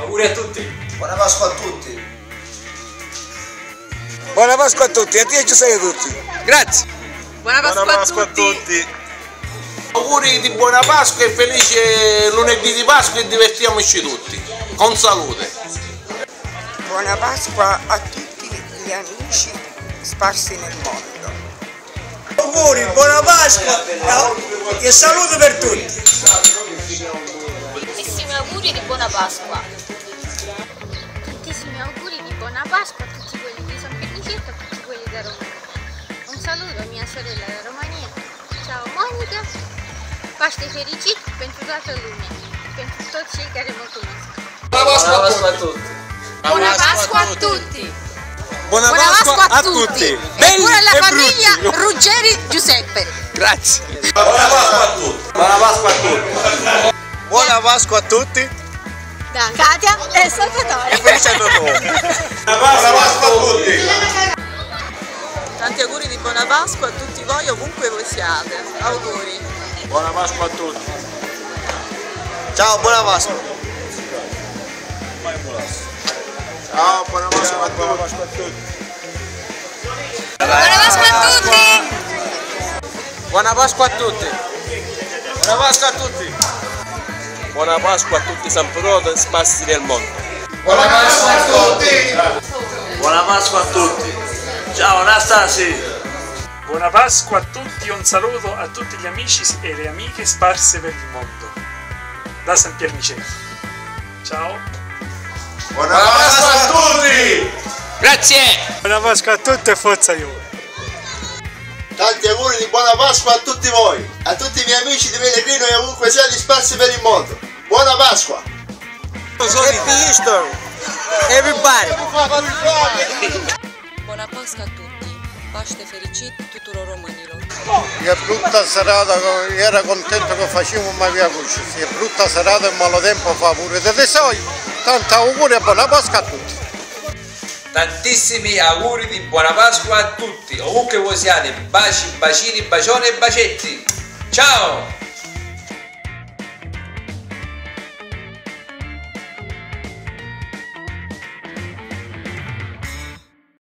Auguri a tutti. Buona Pasqua a tutti. Buona Pasqua a tutti, a te e Giuseppe a tutti. Grazie. Buona Pasqua, Buona Pasqua a tutti. Auguri di buona Pasqua e felice lunedì di Pasqua e divertiamoci tutti. Con salute. Buona Pasqua a tutti gli amici sparsi nel mondo. Auguri, buona Pasqua e saluto per tutti. Auguri di buona Pasqua. Tantissimi auguri di buona Pasqua a tutti quelli di San Pernicetto e a tutti quelli da Roma. Un saluto a mia sorella da Romania. Ciao Monica. Pentru toată lumea. Pentru toți cei care mă cunosc. Buona Pasqua a tutti. Buona Pasqua a tutti. Buona, Buona Pasqua a tutti. E Belli pure alla e famiglia brutti. Ruggeri Giuseppe. Grazie. Buona Pasqua a tutti. Buona Pasqua a tutti. Buona Pasqua a tutti Da Katia e Salvatore. e felice anno nuovo. Buona Pasqua a tutti. Tanti auguri di buona Pasqua a tutti voi ovunque voi siate. Auguri. Buona Pasqua a tutti. Ciao, buona Pasqua. Ciao, buona Pasqua a tutti. Buona Pasqua a tutti. Buona Pasqua a tutti. Buona Pasqua a tutti. Buona Pasqua a tutti San Proto sparsi nel mondo. Buona Pasqua a tutti. Buona Pasqua a tutti. Ciao Anastasi. Buona Pasqua a tutti e un saluto a tutti gli amici e le amiche sparse per il mondo. Da San Pierniceto. Ciao. Buona Pasqua a tutti. Grazie. Buona Pasqua a tutti e forza Juve. Tanti auguri di buona Pasqua a tutti voi, a tutti i miei amici di Pellegrino e ovunque siate sparsi per il mondo. Buona Pasqua! Happy Easter. Everybody. Buona Pasqua a tutti. Paște fericit tuturor românilor. E brutta serata, era contento che facevamo ma via così. E brutta serata e maltempo fa pure delle soglie. Tanti auguri e buona Pasqua a tutti. Tantissimi auguri di buona Pasqua a tutti, ovunque voi siate. Baci, bacini, bacioni e bacetti. Ciao!